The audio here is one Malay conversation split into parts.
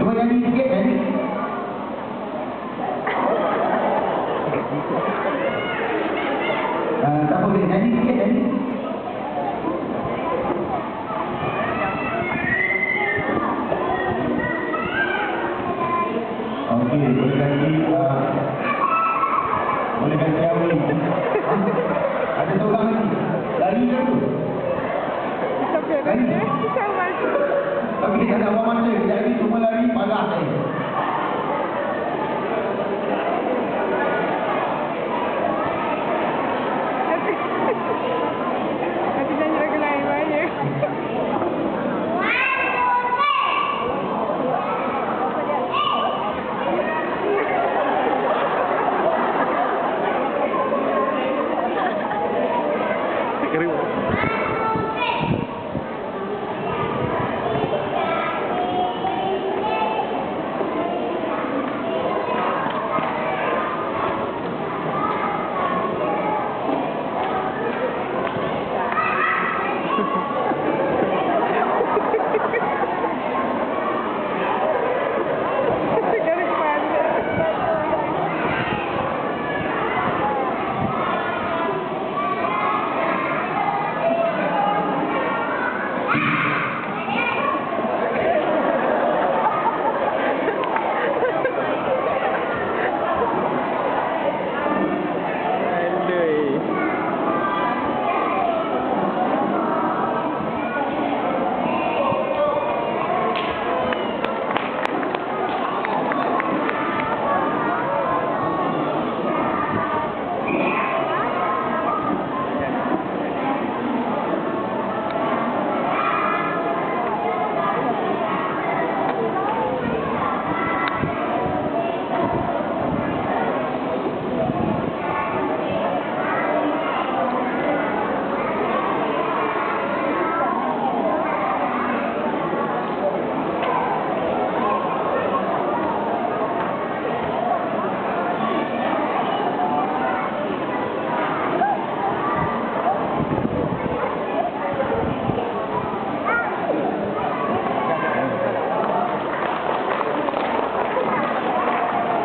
Cuba nyanyi sikit, nyanyi. Ah, tak boleh nyanyi sikit, nyanyi. Okey, boleh ganti uh, boleh ganti apa ni? Ah, Ada seorang lagi. Lari ke tu? Lari. Okey, tak ada apa masa. Jadi semua lari parah eh. Nanti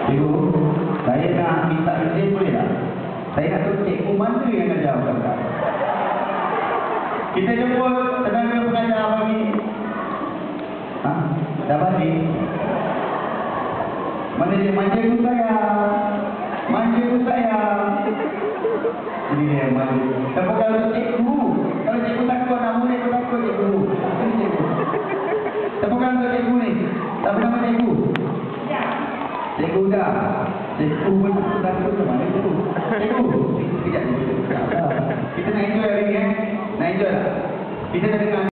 Cikgu, saya nak minta izin boleh tak? Saya nak tahu cikgu mana yang ajar kakak. Kita jemput tenaga pengajar pagi. Ha? Dah balik? Mana dia manja tu sayang? Manja tu sayang? Ini dia yang cikgu, kalau cikgu takut nak murid tu takut cikgu. Ini cikgu. Tepukan untuk cikgu ni. Siapa nama cikgu? Cikgu dah. Cikgu pun takut ke mana cikgu? Cikgu. Kita nak enjoy hari ni eh. Nak enjoy tak? Kita dah dengar